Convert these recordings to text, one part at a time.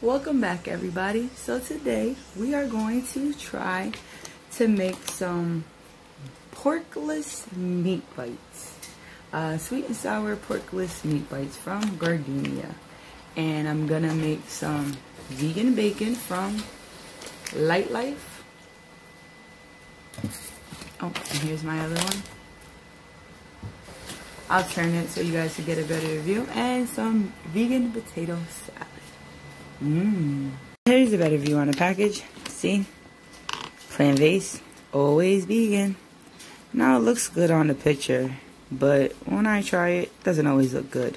Welcome back everybody. So today we are going to try to make some porkless meat bites. Uh, sweet and sour porkless meat bites from Gardein. And I'm gonna make some vegan bacon from Lightlife. Oh, and here's my other one. I'll turn it so you guys can get a better view. And some vegan potato salad. Mmm. Here's a better view on the package. See? Plant based. Always vegan. Now it looks good on the picture. But when I try it, it doesn't always look good.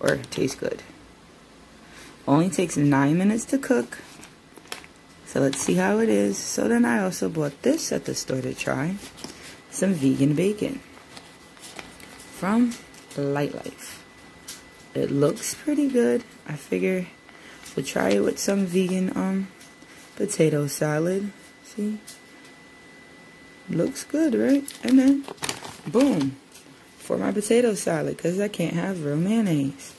Or taste good. Only takes 9 minutes to cook. So let's see how it is. So then I also bought this at the store to try. Some vegan bacon. From Lightlife. It looks pretty good. I figure We'll try it with some vegan um potato salad. See? Looks good, right? And then, boom, for my potato salad, because I can't have real mayonnaise.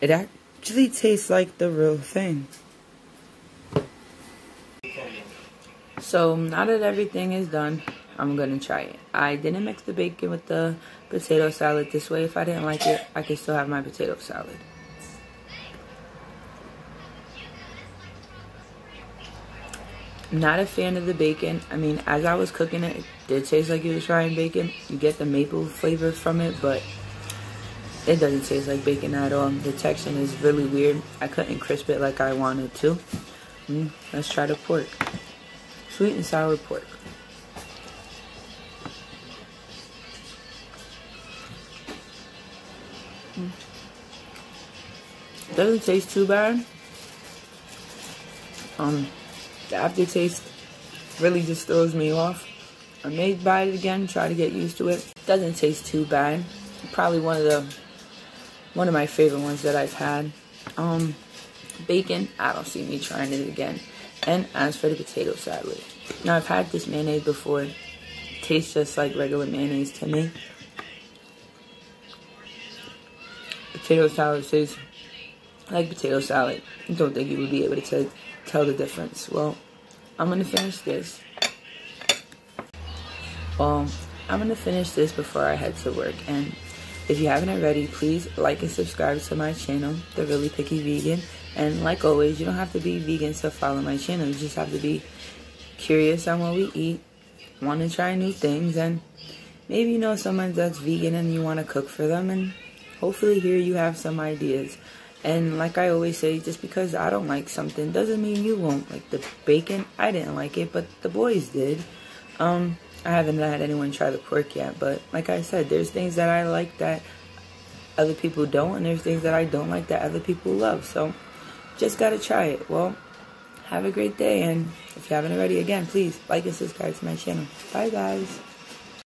It actually tastes like the real thing. So now that everything is done, I'm going to try it. I didn't mix the bacon with the potato salad this way. If I didn't like it, I could still have my potato salad. Not a fan of the bacon. I mean, as I was cooking it, it did taste like it was frying bacon. You get the maple flavor from it, but it doesn't taste like bacon at all. The texture is really weird. I couldn't crisp it like I wanted to. Mm, let's try the pork. Sweet and sour pork. Mm. Doesn't taste too bad. Um, the aftertaste really just throws me off. I may buy it again, try to get used to it. Doesn't taste too bad. Probably one of the one of my favorite ones that I've had. Um, bacon, I don't see me trying it again. And as for the potato salad, now I've had this mayonnaise before. It tastes just like regular mayonnaise to me. Potato salad tastes like potato salad. I don't think you would be able to tell the difference. Well, I'm to finish this. Um, I'm to finish this before I head to work. And if you haven't already, please like and subscribe to my channel, The Really Picky Vegan. And like always, you don't have to be vegan to follow my channel. You just have to be curious on what we eat, want to try new things, and maybe you know someone that's vegan and you want to cook for them. And hopefully here you have some ideas. And like I always say, just because I don't like something doesn't mean you won't. Like the bacon, I didn't like it, but the boys did. Um, I haven't had anyone try the pork yet, but like I said, there's things that I like that other people don't, and there's things that I don't like that other people love. So just gotta try it. Well, have a great day, and if you haven't already, again, please like and subscribe to my channel. Bye, guys.